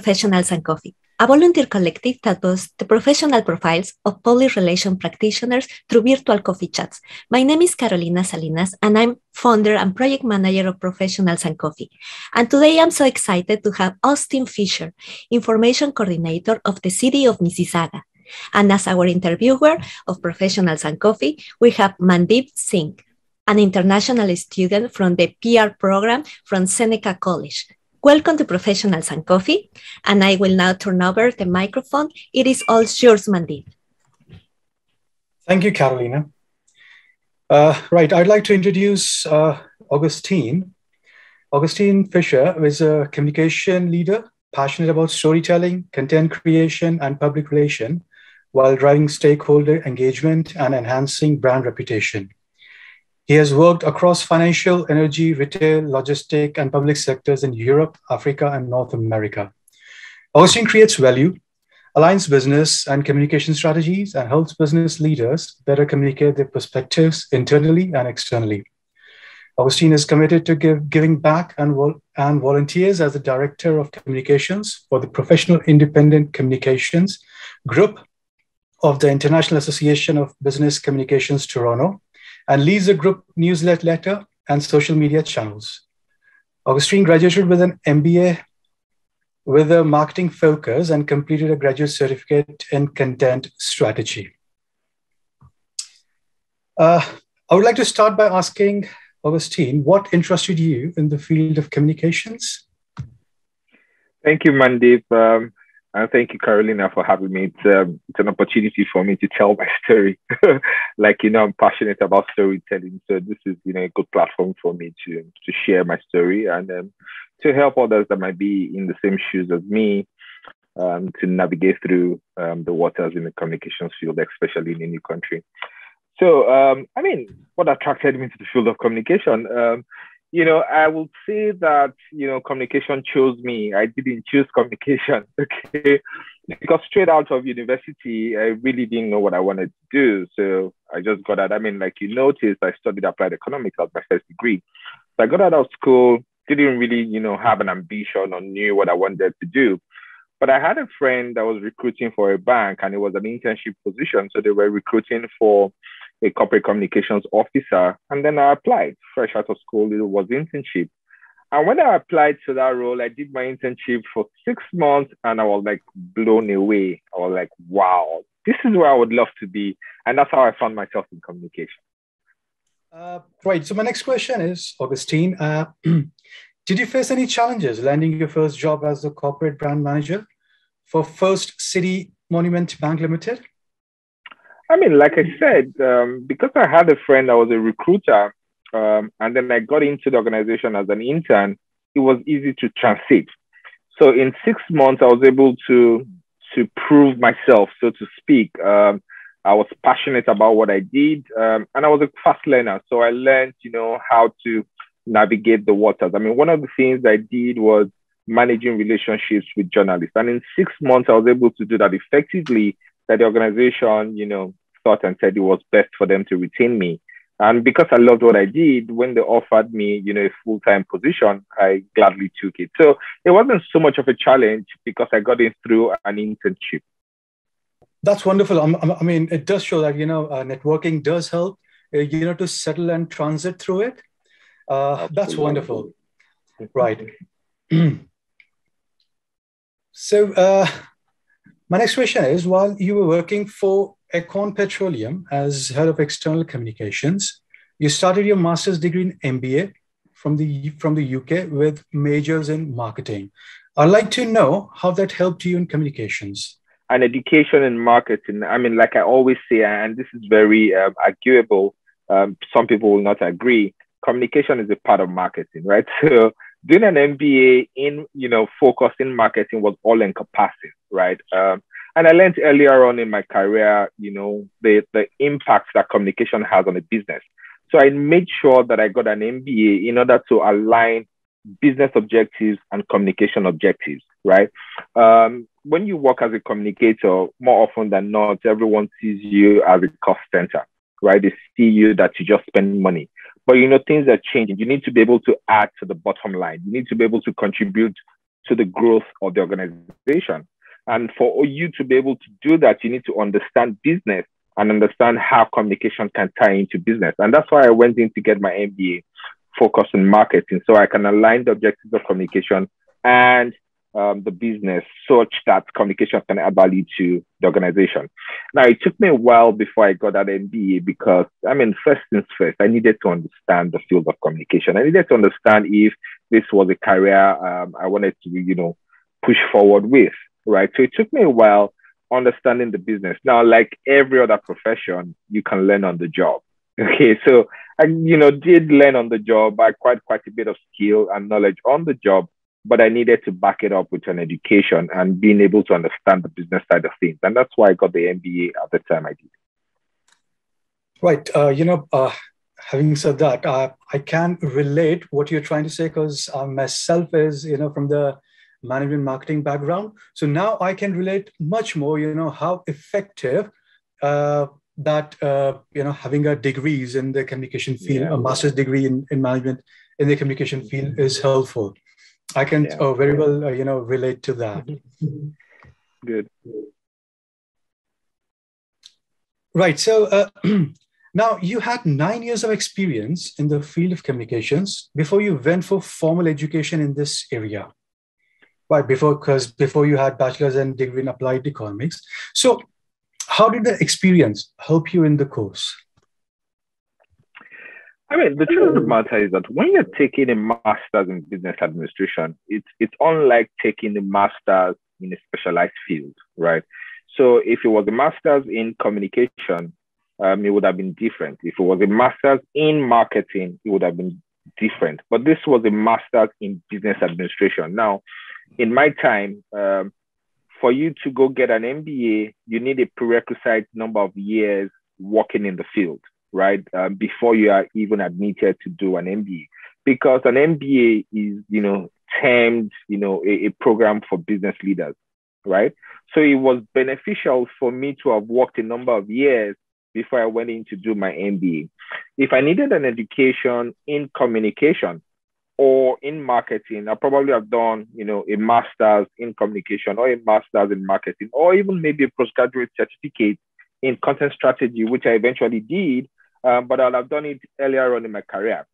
Professionals and Coffee, a volunteer collective that boasts the professional profiles of public relation practitioners through virtual coffee chats. My name is Carolina Salinas, and I'm founder and project manager of Professionals and Coffee. And today I'm so excited to have Austin Fischer, information coordinator of the city of Mississauga. And as our interviewer of Professionals and Coffee, we have Mandeep Singh, an international student from the PR program from Seneca College. Welcome to Professionals and Coffee, and I will now turn over the microphone. It is all yours, Mandeep. Thank you, Carolina. Uh, right, I'd like to introduce uh, Augustine. Augustine Fischer is a communication leader, passionate about storytelling, content creation, and public relation, while driving stakeholder engagement and enhancing brand reputation. He has worked across financial, energy, retail, logistic, and public sectors in Europe, Africa, and North America. Augustine creates value, aligns business and communication strategies, and helps business leaders better communicate their perspectives internally and externally. Augustine is committed to give, giving back and, vol- and volunteers as the Director of Communications for the Professional Independent Communications Group of the International Association of Business Communications Toronto and leads a group newsletter and social media channels. Augustine graduated with an MBA with a marketing focus and completed a graduate certificate in content strategy. Uh, I would like to start by asking Augustine, what interested you in the field of communications? Thank you, Mandeep. Um, and thank you, Carolina, for having me. It's, um, it's an opportunity for me to tell my story. like, you know, I'm passionate about storytelling. So this is, you know, a good platform for me to, to share my story and um, to help others that might be in the same shoes as me um, to navigate through um, the waters in the communications field, especially in a new country. So, um, I mean, what attracted me to the field of communication? You know, I would say that, you know, communication chose me. I didn't choose communication, okay? Because straight out of university, I really didn't know what I wanted to do. So I just got out. I mean, like you noticed, I studied applied economics as my first degree. So I got out of school, didn't really, you know, have an ambition or knew what I wanted to do. But I had a friend that was recruiting for a bank and it was an internship position. So they were recruiting for a corporate communications officer. And then I applied fresh out of school. It was internship. And when I applied to that role, I did my internship for six months and I was like blown away. I was like, wow, this is where I would love to be. And that's how I found myself in communication. Uh, right. So my next question is, Augustine, uh, did you face any challenges landing your first job as a corporate brand manager for First City Monument Bank Limited? I mean, like I said, um, because I had a friend that was a recruiter, um, and then I got into the organization as an intern, it was easy to transit. So in six months, I was able to to prove myself, so to speak. Um, I was passionate about what I did, um, and I was a fast learner. So I learned, you know, how to navigate the waters. I mean, one of the things I did was managing relationships with journalists, and in six months, I was able to do that effectively. That the organization, you know, thought and said it was best for them to retain me. And because I loved what I did, when they offered me, you know, a full-time position, I gladly took it. So it wasn't so much of a challenge because I got in through an internship. That's wonderful. I mean, it does show that, you know, uh, networking does help, uh, you know, to settle and transit through it. Uh, that's wonderful. Right. so uh, my next question is, while you were working for Acorn Petroleum as head of external communications. You started your master's degree in MBA from the from the UK with majors in marketing. I'd like to know how that helped you in communications. An education in marketing. I mean, like I always say, and this is very um, arguable. Um, some people will not agree. Communication is a part of marketing, right? So doing an MBA in you know focus in marketing was all encompassing, right? Um, and I learned earlier on in my career, you know, the, the impact that communication has on a business. So I made sure that I got an MBA in order to align business objectives and communication objectives, right? Um, when you work as a communicator, more often than not, everyone sees you as a cost center, right? They see you that you just spend money. But you know, things are changing. You need to be able to add to the bottom line. You need to be able to contribute to the growth of the organization. And for you to be able to do that, you need to understand business and understand how communication can tie into business. And that's why I went in to get my MBA focused on marketing so I can align the objectives of communication and um, the business such that communication can add value to the organization. Now, it took me a while before I got that MBA because, I mean, first things first, I needed to understand the field of communication. I needed to understand if this was a career um, I wanted to, you know, push forward with, right? So it took me a while understanding the business. Now, like every other profession, you can learn on the job. Okay, so I, you know, did learn on the job. I acquired quite a bit of skill and knowledge on the job but I needed to back it up with an education and being able to understand the business side of things. And that's why I got the MBA at the time I did. Right. Uh, you know, uh, having said that, uh, I can relate what you're trying to say because uh, myself is, you know, from the management marketing background. So now I can relate much more, you know, how effective uh, that, uh, you know, having a degrees in the communication field, yeah. a master's degree in, in management in the communication field is helpful. I can yeah. oh, very well, uh, you know, relate to that. Good. Right. So uh, now you had nine years of experience in the field of communications before you went for formal education in this area. Right. Before, because before you had bachelor's and degree in applied economics. So, how did the experience help you in the course? I mean, the truth of the matter is that when you're taking a master's in business administration, it's it's unlike taking a master's in a specialized field, right? So if it was a master's in communication, um, it would have been different. If it was a master's in marketing, it would have been different. But this was a master's in business administration. Now, in my time, um, for you to go get an MBA, you need a prerequisite number of years working in the field right? Um, before you are even admitted to do an MBA, because an MBA is, you know, termed, you know, a, a program for business leaders, right? So it was beneficial for me to have worked a number of years before I went in to do my MBA. If I needed an education in communication or in marketing, I probably have done, you know, a master's in communication or a master's in marketing, or even maybe a postgraduate certificate in content strategy, which I eventually did um, but I'll have done it earlier on in my career.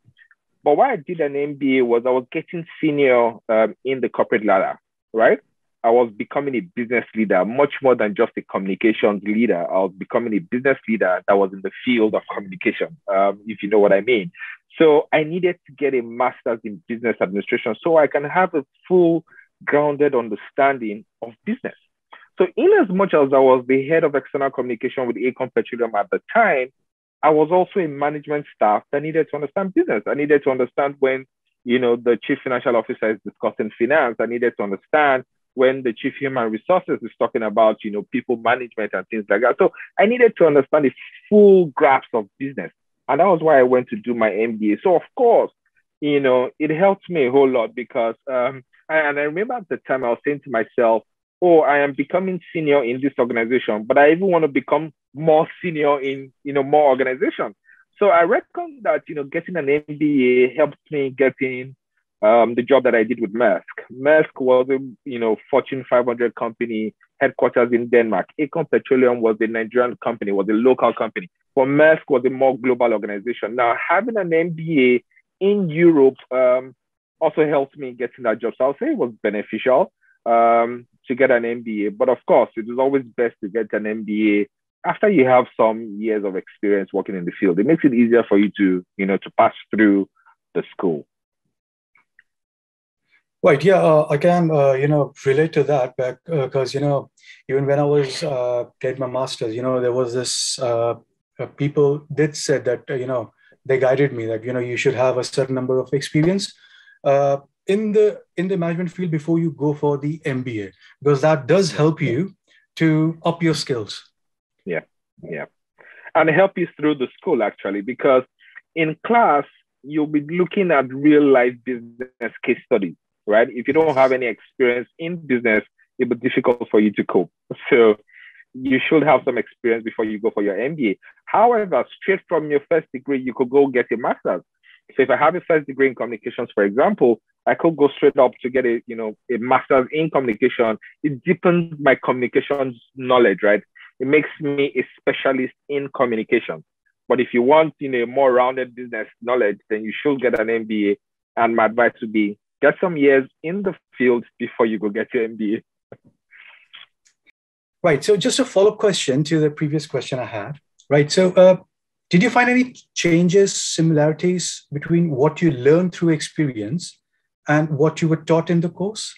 But why I did an MBA was I was getting senior um, in the corporate ladder, right? I was becoming a business leader, much more than just a communications leader. I was becoming a business leader that was in the field of communication, um, if you know what I mean. So I needed to get a master's in business administration so I can have a full grounded understanding of business. So, in as much as I was the head of external communication with Acorn Petroleum at the time, I was also a management staff that needed to understand business. I needed to understand when, you know, the chief financial officer is discussing finance. I needed to understand when the chief human resources is talking about, you know, people management and things like that. So I needed to understand the full grasp of business. And that was why I went to do my MBA. So of course, you know, it helped me a whole lot because, um, and I remember at the time I was saying to myself, oh, I am becoming senior in this organization, but I even want to become more senior in, you know, more organizations. So I reckon that, you know, getting an MBA helped me getting um, the job that I did with Maersk. Maersk was a, you know, Fortune 500 company, headquarters in Denmark. Acorn Petroleum was a Nigerian company, was a local company. But Maersk was a more global organization. Now, having an MBA in Europe um, also helped me getting that job. So I'll say it was beneficial um, to get an MBA. But of course, it is always best to get an MBA after you have some years of experience working in the field. It makes it easier for you to, you know, to pass through the school. Right. Yeah, uh, I can, uh, you know, relate to that because, uh, you know, even when I was uh, getting my master's, you know, there was this, uh, uh, people did said that, you know, they guided me that, you know, you should have a certain number of experience in the in the management field before you go for the MBA because that does help you to up your skills. Yeah, yeah, and help you through the school actually because in class you'll be looking at real life business case studies, right? If you don't have any experience in business, it'll be difficult for you to cope. So you should have some experience before you go for your MBA. However, straight from your first degree, you could go get a master's. So if I have a first degree in communications, for example, I could go straight up to get a, you know, a master's in communication. It deepens my communications knowledge, right? It makes me a specialist in communication. But if you want, you know, a more rounded business knowledge, then you should get an MBA. And my advice would be get some years in the field before you go get your MBA. Right. So just a follow-up question to the previous question I had. Right. So uh, did you find any changes, similarities between what you learned through experience and what you were taught in the course?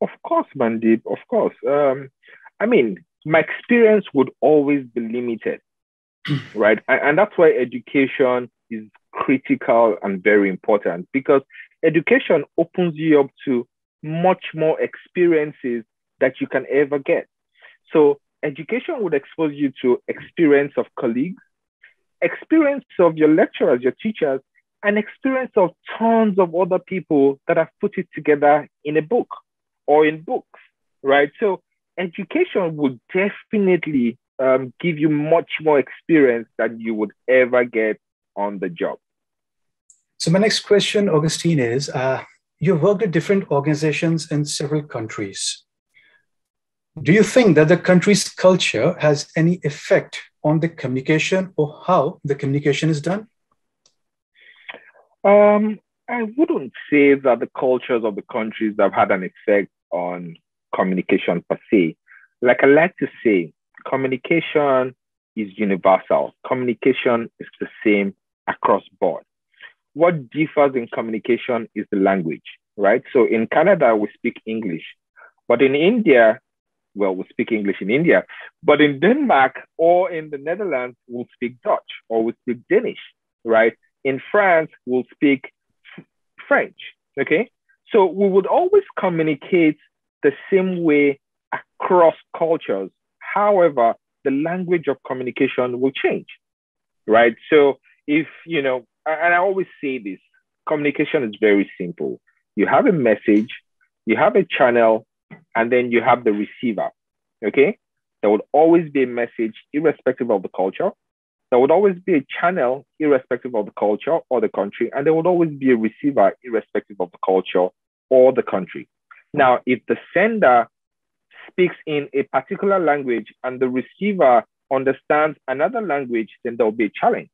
Of course, Mandeep, of course. Um, I mean, my experience would always be limited, right? And that's why education is critical and very important because education opens you up to much more experiences that you can ever get. So education would expose you to experience of colleagues, experience of your lecturers, your teachers, and experience of tons of other people that have put it together in a book or in books, right? So education would definitely um, give you much more experience than you would ever get on the job. So my next question, Augustine, is uh, you've worked at different organizations in several countries. Do you think that the country's culture has any effect on the communication or how the communication is done? Um, I wouldn't say that the cultures of the countries have had an effect on communication per se. Like I like to say, communication is universal. Communication is the same across board. What differs in communication is the language, right? So in Canada, we speak English, but in India, well, we speak English in India, but in Denmark or in the Netherlands, we'll speak Dutch or we speak Danish, right? In France, we'll speak French, okay? So we would always communicate the same way across cultures. However, the language of communication will change, right? So if, you know, and I always say this, communication is very simple. You have a message, you have a channel, and then you have the receiver. Okay. There would always be a message, irrespective of the culture. There would always be a channel, irrespective of the culture or the country. And there would always be a receiver, irrespective of the culture or the country. Now, if the sender speaks in a particular language and the receiver understands another language, then there will be a challenge.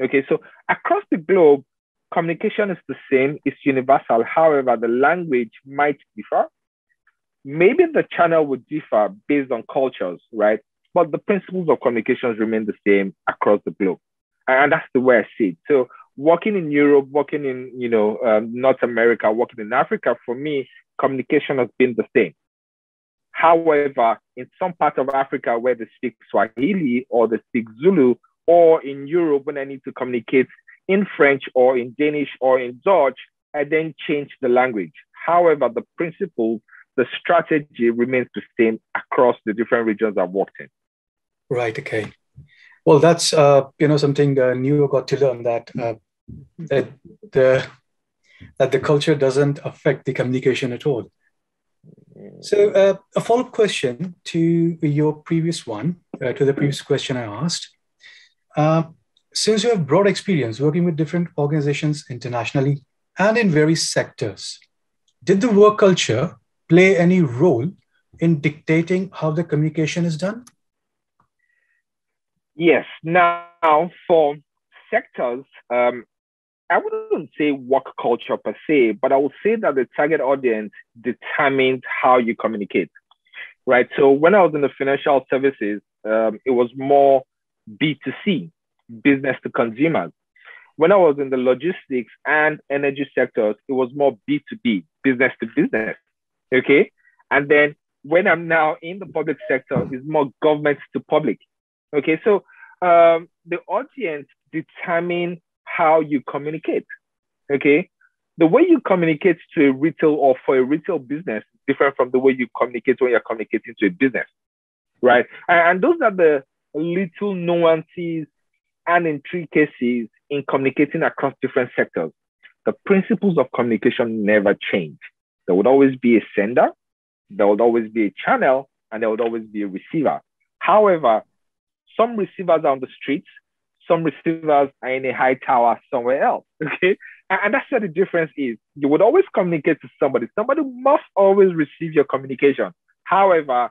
Okay, so across the globe, communication is the same, it's universal. However, the language might differ maybe the channel would differ based on cultures, right? But the principles of communications remain the same across the globe. And that's the way I see it. So working in Europe, working in, you know, um, North America, working in Africa, for me, communication has been the same. However, in some parts of Africa where they speak Swahili or they speak Zulu, or in Europe when I need to communicate in French or in Danish or in Dutch, I then change the language. However, the principles the strategy remains the same across the different regions I've worked in. Right. Okay. Well, that's uh, you know something uh, new I got to learn that uh, that the that the culture doesn't affect the communication at all. So uh, a follow-up question to your previous one, uh, to the previous question I asked. Uh, since you have broad experience working with different organizations internationally and in various sectors, did the work culture play any role in dictating how the communication is done? Yes. Now, for sectors, um, I wouldn't say work culture per se, but I would say that the target audience determines how you communicate, right? So when I was in the financial services, um, it was more B2C, business to consumers. When I was in the logistics and energy sectors, it was more B2B, business to business. Okay. And then when I'm now in the public sector, it's more government to public. Okay. So um, the audience determine how you communicate. Okay. The way you communicate to a retail or for a retail business is different from the way you communicate when you're communicating to a business. Right. And, and those are the little nuances and intricacies in communicating across different sectors. The principles of communication never change. There would always be a sender, there would always be a channel, and there would always be a receiver. However, some receivers are on the streets, some receivers are in a high tower somewhere else. Okay. And that's where the difference is. You would always communicate to somebody. Somebody must always receive your communication. However,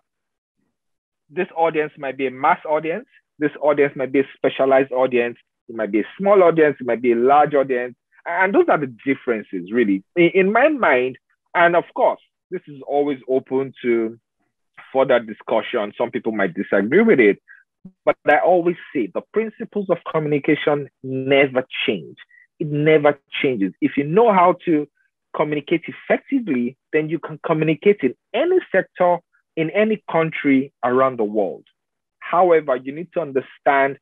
this audience might be a mass audience. This audience might be a specialized audience. It might be a small audience. It might be a large audience. And those are the differences, really. In my mind, and of course, this is always open to further discussion. Some people might disagree with it, but I always say the principles of communication never change. It never changes. If you know how to communicate effectively, then you can communicate in any sector, in any country around the world. However, you need to understand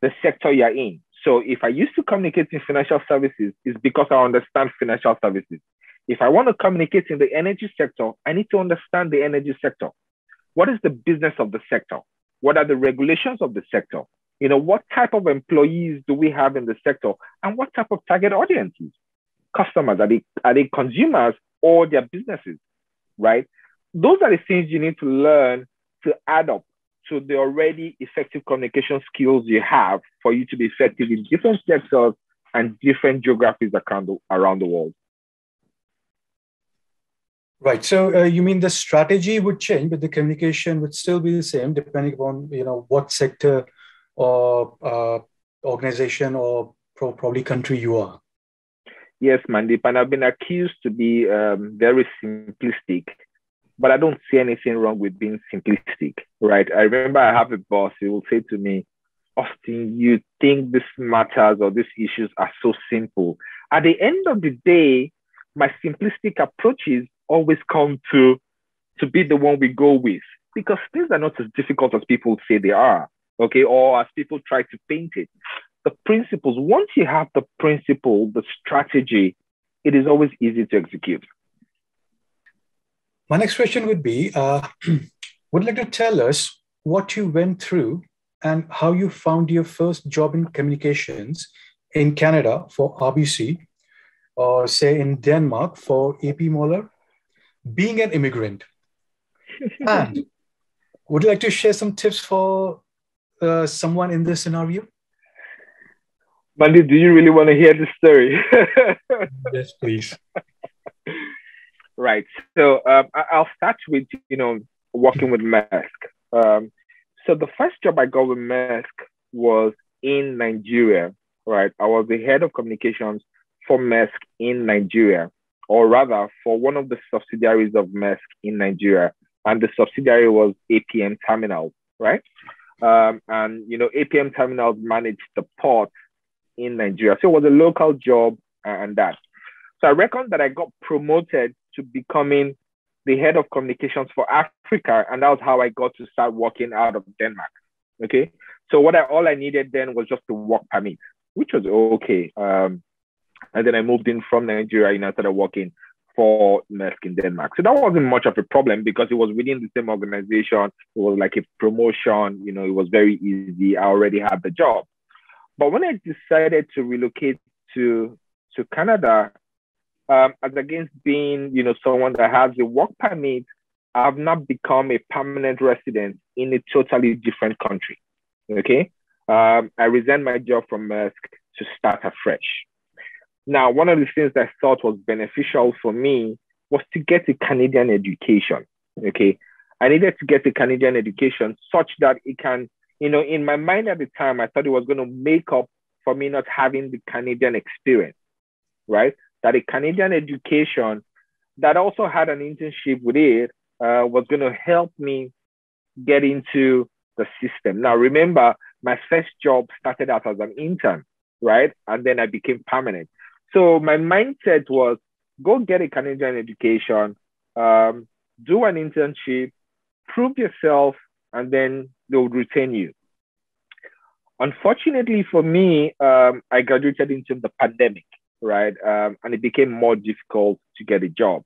the sector you're in. So if I used to communicate in financial services, it's because I understand financial services. If I want to communicate in the energy sector, I need to understand the energy sector. What is the business of the sector? What are the regulations of the sector? You know, what type of employees do we have in the sector? And what type of target audiences? Customers, are they, are they consumers or their businesses, right? Those are the things you need to learn to add up to the already effective communication skills you have for you to be effective in different sectors and different geographies around the, around the world. Right. So uh, you mean the strategy would change, but the communication would still be the same, depending upon you know what sector or uh, organization or pro- probably country you are. Yes, Mandeep, and I've been accused to be um, very simplistic, but I don't see anything wrong with being simplistic, right? I remember I have a boss, he will say to me, Austin, you think this matters or these issues are so simple. At the end of the day, my simplistic approaches always come to to be the one we go with because things are not as difficult as people say they are okay or as people try to paint it the principles once you have the principle the strategy it is always easy to execute my next question would be uh, would like to tell us what you went through and how you found your first job in communications in canada for rbc or say in denmark for ap moller being an immigrant. and would you like to share some tips for uh, someone in this scenario? Mandy, do you really want to hear the story? yes, please. Right. So um, I'll start with, you know, working with Maersk. Um, so the first job I got with Maersk was in Nigeria, right? I was the head of communications for Maersk in Nigeria or rather for one of the subsidiaries of Maersk in Nigeria. And the subsidiary was APM Terminals, right? Um, and, you know, APM Terminals managed the port in Nigeria. So it was a local job and that. So I reckon that I got promoted to becoming the head of communications for Africa. And that was how I got to start working out of Denmark. Okay. So what I, all I needed then was just a work permit, which was okay. Um, and then I moved in from Nigeria and I started working for Maersk in Denmark. So that wasn't much of a problem because it was within the same organization. It was like a promotion, you know, it was very easy. I already had the job. But when I decided to relocate to, to Canada, um, as against being, you know, someone that has a work permit, I've not become a permanent resident in a totally different country. Okay. Um, I resigned my job from Maersk to start afresh. Now, one of the things that I thought was beneficial for me was to get a Canadian education. Okay. I needed to get a Canadian education such that it can, you know, in my mind at the time, I thought it was going to make up for me not having the Canadian experience, right? That a Canadian education that also had an internship with it uh, was going to help me get into the system. Now, remember, my first job started out as an intern, right? And then I became permanent. So my mindset was go get a Canadian education, um, do an internship, prove yourself, and then they would retain you. Unfortunately for me, um, I graduated into the pandemic, right? Um, and it became more difficult to get a job.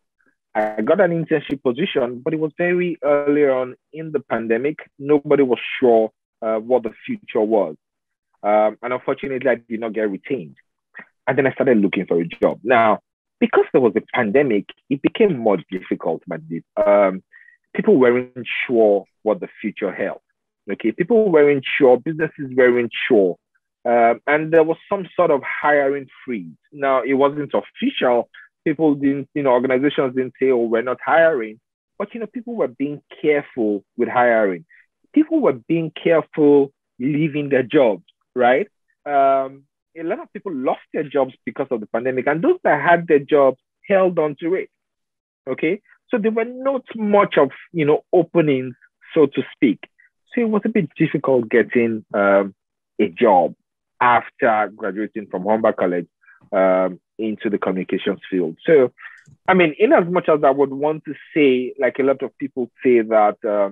I got an internship position, but it was very early on in the pandemic. Nobody was sure uh, what the future was. Um, and unfortunately, I did not get retained. And then I started looking for a job. Now, because there was a pandemic, it became more difficult, but um, people weren't sure what the future held. Okay, people weren't sure, businesses weren't sure Um, and there was some sort of hiring freeze. Now, it wasn't official. People didn't, you know, organizations didn't say, oh, we're not hiring. But, you know, people were being careful with hiring. People were being careful leaving their jobs, right? Um, a lot of people lost their jobs because of the pandemic, and those that had their jobs held on to it. Okay, so there were not much of you know openings, so to speak. So it was a bit difficult getting um, a job after graduating from Humber College um, into the communications field. So, I mean, in as much as I would want to say, like a lot of people say that, uh,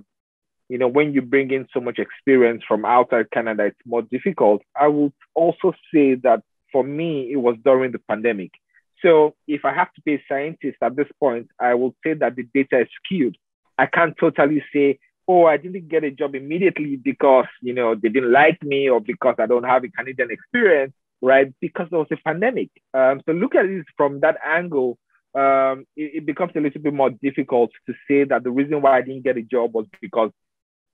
you know, when you bring in so much experience from outside Canada, it's more difficult. I would also say that for me, it was during the pandemic. So if I have to be a scientist at this point, I will say that the data is skewed. I can't totally say, oh, I didn't get a job immediately because, you know, they didn't like me or because I don't have a Canadian experience, right? Because there was a pandemic. Um, so look at it from that angle. Um, it, it becomes a little bit more difficult to say that the reason why I didn't get a job was because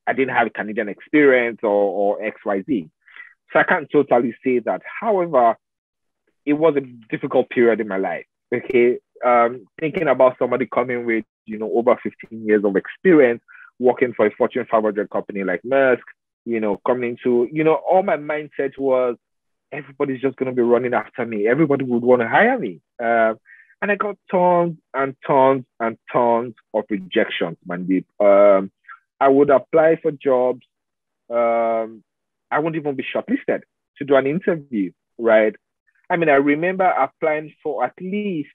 I didn't have a Canadian experience or, or X, Y, Z. So I can't totally say that. However, it was a difficult period in my life. Okay. Um, thinking about somebody coming with, you know, over 15 years of experience working for a Fortune 500 company like Maersk, you know, coming to, you know, all my mindset was everybody's just going to be running after me. Everybody would want to hire me. Uh, and I got tons and tons and tons of rejections, Mandeep. Um, I would apply for jobs. Um, I wouldn't even be shortlisted to do an interview, right? I mean, I remember applying for at least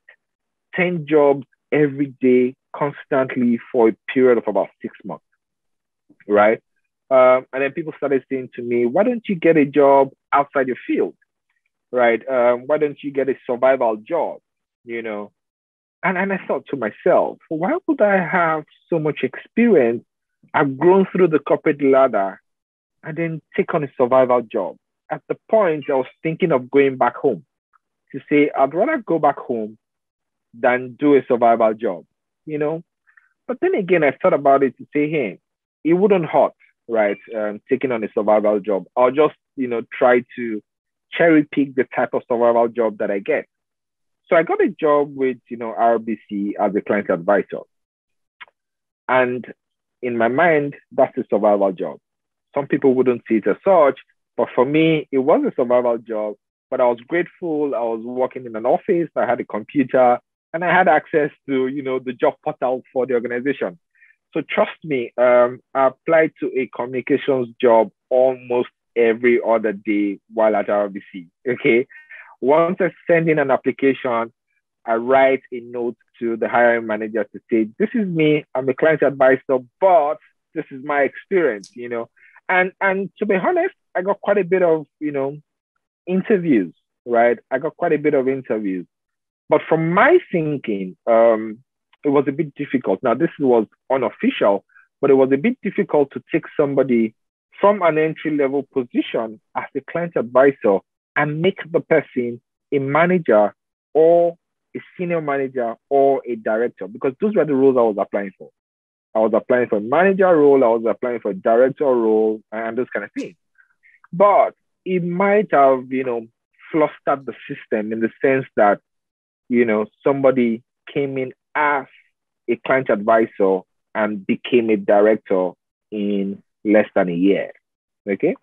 10 jobs every day, constantly for a period of about six months, right? Um, and then people started saying to me, why don't you get a job outside your field, right? Um, why don't you get a survival job, you know? And, and I thought to myself, why would I have so much experience? I've grown through the corporate ladder and then take on a survival job at the point I was thinking of going back home to say, I'd rather go back home than do a survival job, you know? But then again, I thought about it to say, hey, it wouldn't hurt, right? Um, taking on a survival job. I'll just, you know, try to cherry pick the type of survival job that I get. So I got a job with, you know, RBC as a client advisor. And in my mind, that's a survival job. Some people wouldn't see it as such, but for me, it was a survival job. But I was grateful. I was working in an office. I had a computer, and I had access to, you know, the job portal for the organization. So trust me, um, I applied to a communications job almost every other day while at RBC. Okay. Once I send in an application, I write a note to the hiring manager to say, this is me, I'm a client advisor, but this is my experience, you know. And and to be honest, I got quite a bit of, you know, interviews, right? I got quite a bit of interviews. But from my thinking, um, it was a bit difficult. Now, this was unofficial, but it was a bit difficult to take somebody from an entry level position as a client advisor and make the person a manager or a senior manager or a director because those were the roles I was applying for. I was applying for a manager role, I was applying for a director role, and those kind of things. But it might have, you know, flustered the system in the sense that, you know, somebody came in as a client advisor and became a director in less than a year. Okay.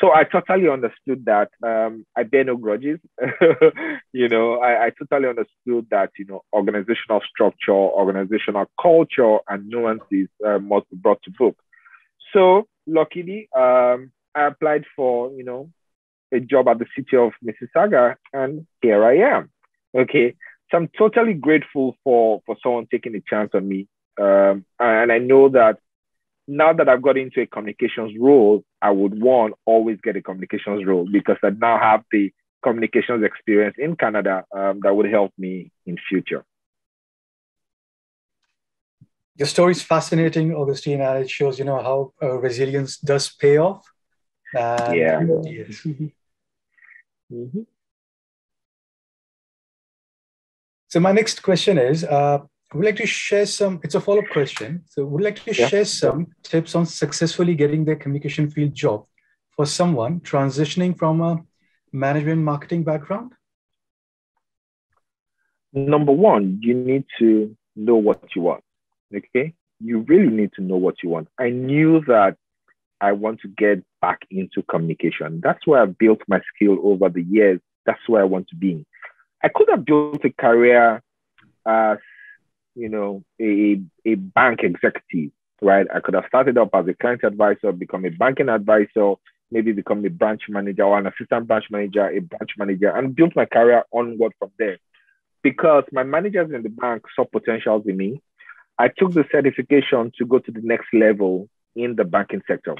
So I totally understood that. Um, I bear no grudges. you know, I, I, totally understood that, you know, organizational structure, organizational culture, and nuances uh, must be brought to book. So luckily, um, I applied for, you know, a job at the city of Mississauga, and here I am. Okay. So I'm totally grateful for, for someone taking a chance on me. Um, and I know that now that I've got into a communications role, I would want always get a communications role because I now have the communications experience in Canada um, that would help me in future. Your story is fascinating, Augustine, and it shows, you know, how uh, resilience does pay off. And yeah. Yes. mm-hmm. So my next question is, uh, would like to share some, it's a follow-up question. So would like to yeah. share some tips on successfully getting the communication field job for someone transitioning from a management marketing background? Number one, you need to know what you want. Okay. You really need to know what you want. I knew that I want to get back into communication. That's where I've built my skill over the years. That's where I want to be. I could have built a career as, you know, a, a bank executive, right? I could have started up as a client advisor, become a banking advisor, maybe become a branch manager or an assistant branch manager, a branch manager, and built my career onward from there. Because my managers in the bank saw potentials in me. I took the certification to go to the next level in the banking sector.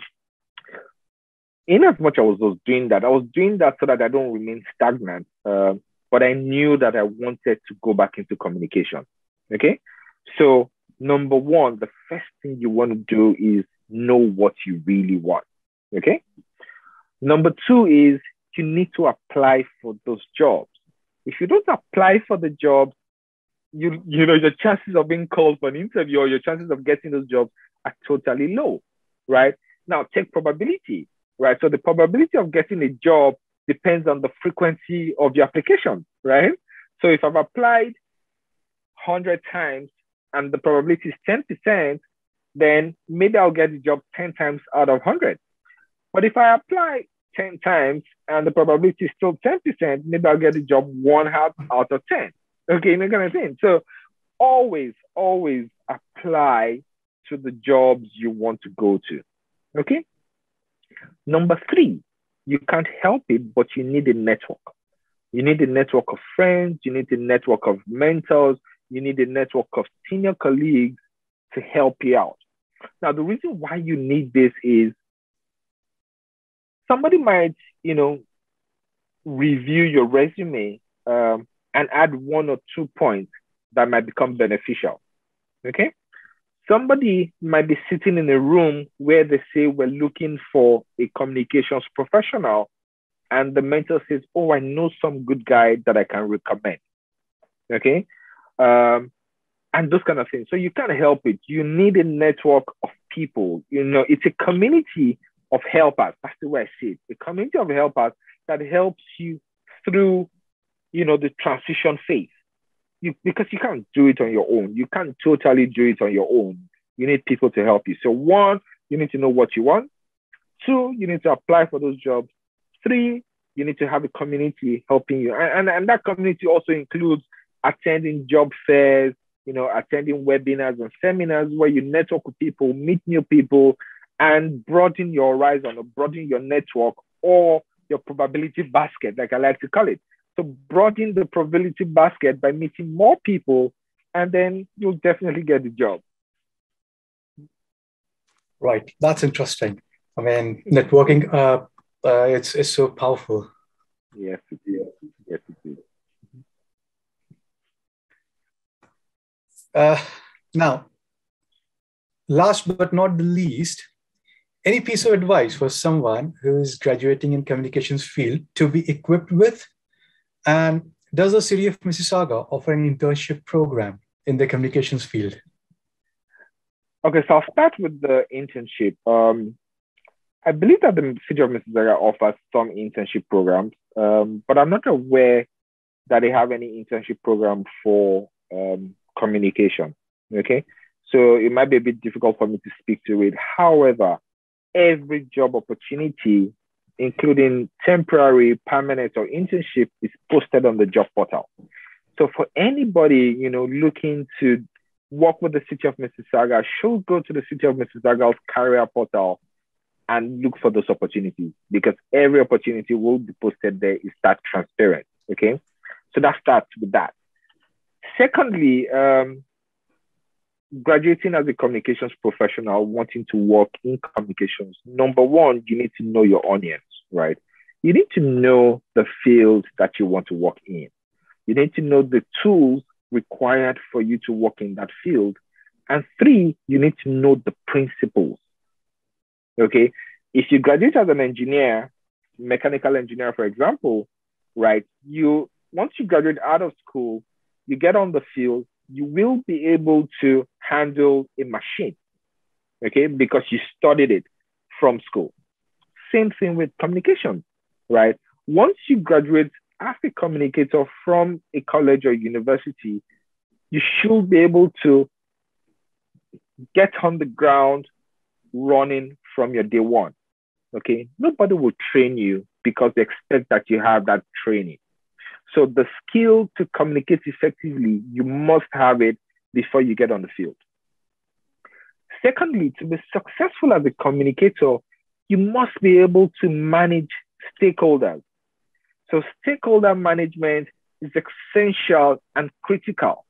In as much as I was doing that, I was doing that so that I don't remain stagnant. Uh, but I knew that I wanted to go back into communication. Okay. So, number one, the first thing you want to do is know what you really want. Okay. Number two is you need to apply for those jobs. If you don't apply for the job, you you know your chances of being called for an interview or your chances of getting those jobs are totally low, right? Now take probability, right? So the probability of getting a job depends on the frequency of your application, right? So if I've applied 100 times and the probability is 10%, then maybe I'll get the job 10 times out of 100. But if I apply 10 times and the probability is still 10%, maybe I'll get the job one half out of 10. Okay, you know kind of thing. So always, always apply to the jobs you want to go to. Okay. Number three, you can't help it, but you need a network. You need a network of friends, you need a network of mentors, you need a network of senior colleagues to help you out. Now, the reason why you need this is somebody might, you know, review your resume um, and add one or two points that might become beneficial. Okay. Somebody might be sitting in a room where they say we're looking for a communications professional, and the mentor says, Oh, I know some good guy that I can recommend. Okay. Um, and those kind of things. So you can't help it. You need a network of people. You know, it's a community of helpers. That's the way I see it. A community of helpers that helps you through, you know, the transition phase you because you can't do it on your own. You can't totally do it on your own. You need people to help you. So one, you need to know what you want. Two, you need to apply for those jobs. Three, you need to have a community helping you. And, and, and that community also includes attending job fairs, you know, attending webinars and seminars where you network with people, meet new people, and broaden your horizon or broaden your network or your probability basket, like I like to call it. So broaden the probability basket by meeting more people, and then you'll definitely get the job. Right, that's interesting. I mean, networking, uh, uh, it's it's so powerful. Yes, it is. Yes, it is. Uh, now, last but not the least, any piece of advice for someone who is graduating in communications field to be equipped with and does the city of Mississauga offer an internship program in the communications field? Okay, so I'll start with the internship. Um, I believe that the city of Mississauga offers some internship programs, um, but I'm not aware that they have any internship program for um, communication. Okay, so it might be a bit difficult for me to speak to it. However, every job opportunity including temporary, permanent, or internship, is posted on the job portal. So for anybody, you know, looking to work with the city of Mississauga, should go to the city of Mississauga's career portal and look for those opportunities because every opportunity will be posted there is that transparent. Okay, so that starts with that. Secondly, um, graduating as a communications professional, wanting to work in communications, number one, you need to know your audience, right? You need to know the field that you want to work in. You need to know the tools required for you to work in that field. And three, you need to know the principles. Okay. If you graduate as an engineer, mechanical engineer, for example, right, you once you graduate out of school, you get on the field, you will be able to handle a machine, okay, because you studied it from school. Same thing with communication, right? Once you graduate as a communicator from a college or university, you should be able to get on the ground running from your day one. Okay. Nobody will train you because they expect that you have that training. So the skill to communicate effectively, you must have it before you get on the field. Secondly, to be successful as a communicator, you must be able to manage stakeholders. So stakeholder management is essential and critical.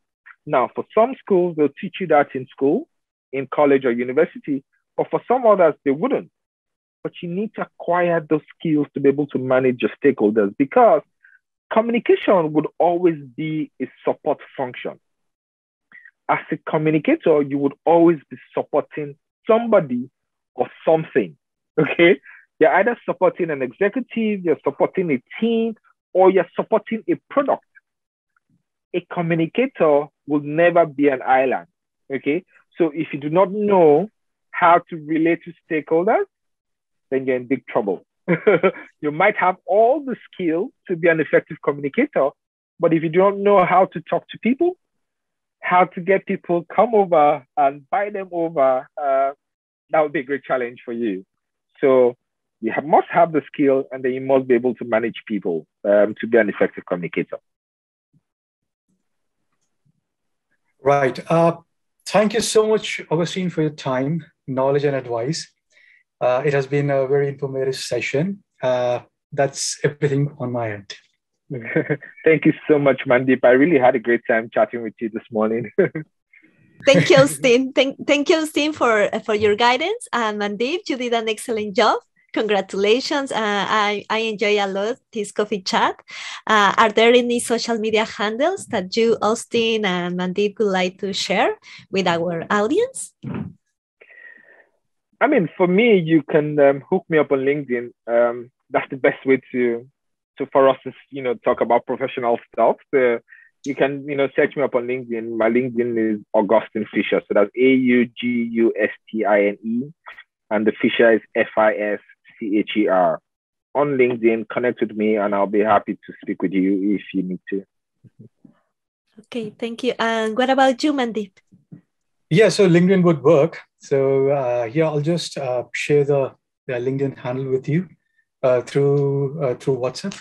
Now, for some schools, they'll teach you that in school, in college or university, but for some others, they wouldn't. But you need to acquire those skills to be able to manage your stakeholders because communication would always be a support function. As a communicator, you would always be supporting somebody or something. Okay. You're either supporting an executive, you're supporting a team, or you're supporting a product. A communicator will never be an island. Okay. So if you do not know how to relate to stakeholders, then you're in big trouble. you might have all the skill to be an effective communicator, but if you don't know how to talk to people, how to get people come over and buy them over, uh, that would be a great challenge for you. So you have, must have the skill, and then you must be able to manage people um, to be an effective communicator. Right. Uh, thank you so much, Augustine, for your time, knowledge, and advice. Uh, it has been a very informative session. Uh, that's everything on my end. Thank you so much, Mandeep. I really had a great time chatting with you this morning. thank you, Austin. Thank, thank you, Austin, for, for your guidance. And Mandeep, you did an excellent job. Congratulations. Uh, I, I enjoy a lot this coffee chat. Uh, are there any social media handles that you, Austin, and Mandeep would like to share with our audience? I mean, for me, you can um, hook me up on LinkedIn. Um, that's the best way to, to for us to you know talk about professional stuff. You can you know search me up on LinkedIn. My LinkedIn is Augustine Fischer. So that's A U G U S T I N E, and the Fischer is F I S C H E R. On LinkedIn, connect with me, and I'll be happy to speak with you if you need to. Okay, thank you. And what about you, Mandeep? Yeah, so LinkedIn would work. So uh, yeah, I'll just uh, share the, the, LinkedIn handle with you uh, through uh, through WhatsApp.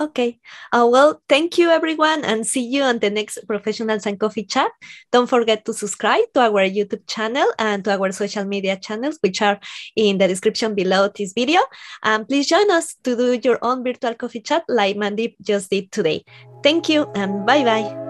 Okay. Uh, well, thank you everyone and see you on the next Professionals and Coffee chat. Don't forget to subscribe to our YouTube channel and to our social media channels, which are in the description below this video. And please join us to do your own virtual coffee chat like Mandeep just did today. Thank you and bye-bye.